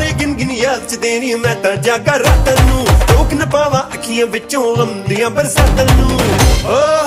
ਸਾਰੇ ਗਿਣ ਗਿਣ ਯਾਦ ਚ ਦੇਣੀ, ਮੈਂ ਤਾਂ ਜਾਗਾ ਰਾਤਾਂ ਨੂੰ। ਰੋਕ ਨਾ ਪਾਵਾਂ ਅੱਖੀਆਂ ਵਿੱਚੋਂ ਆਉਂਦੀਆਂ ਬਰਸਾਤਾਂ ਨੂੰ। ਓ